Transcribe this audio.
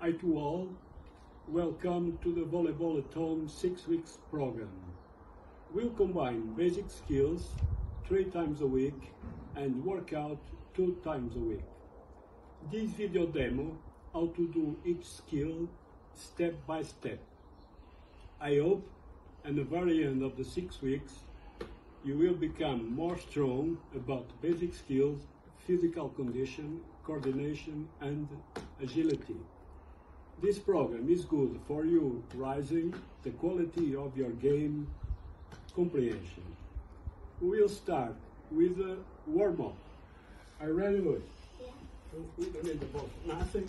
Hi to all. Welcome to the Volleyball at Home six weeks program. We'll combine basic skills three times a week and workout two times a week. This video demo how to do each skill step by step. I hope at the very end of the six weeks you will become more strong about basic skills, physical condition, coordination and agility. This program is good for you rising the quality of your game comprehension. We'll start with a warm up. Are you ready, Luis? Yeah. We don't need the ball. Nothing.